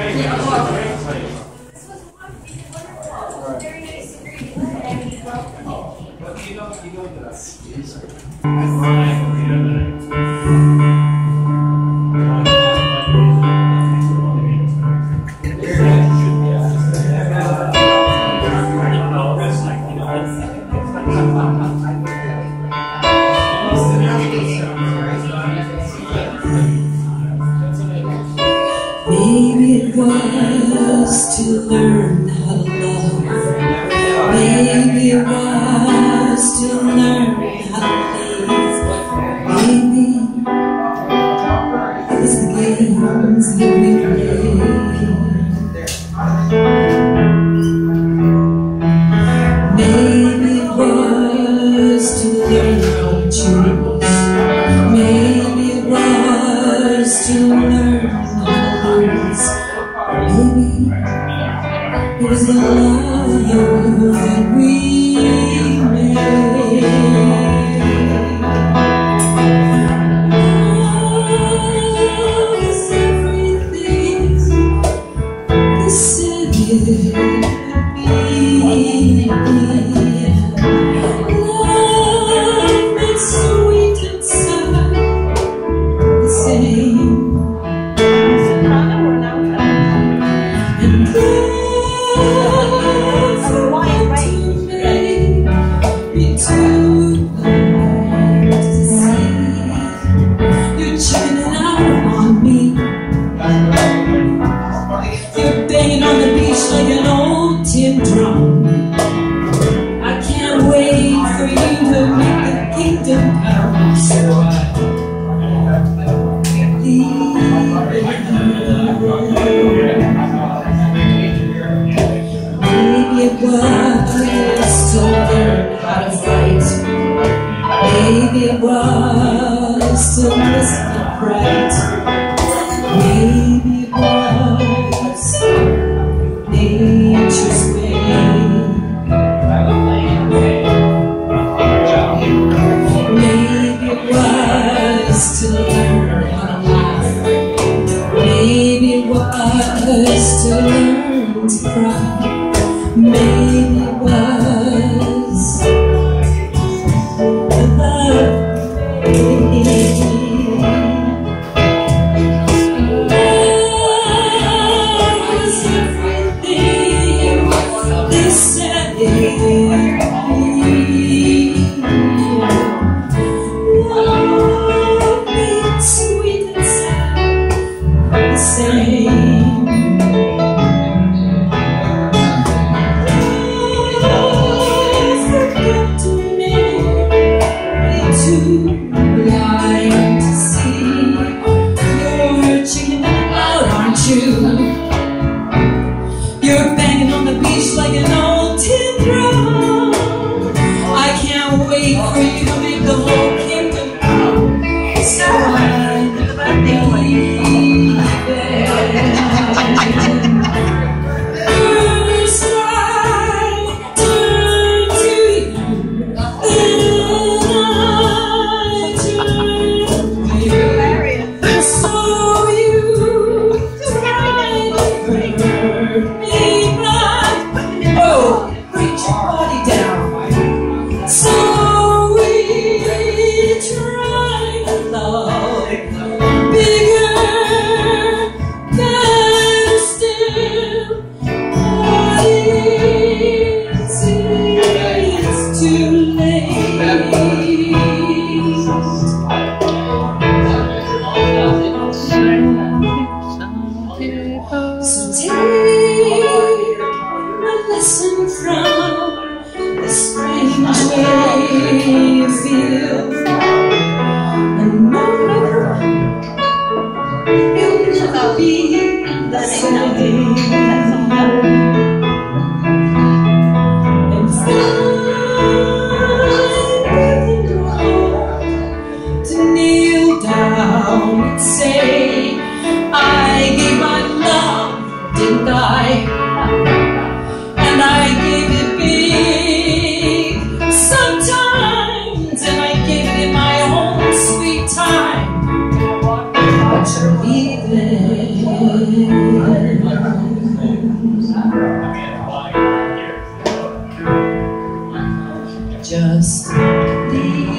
Thank you. was to learn how to love. Baby was to learn how to please. Baby, It's the games that we play. Is the love that we made out of sight. Maybe it was to miss the fright. Maybe it was nature's way. Maybe it was to learn how to laugh. Maybe it was to learn to cry. same. just leave.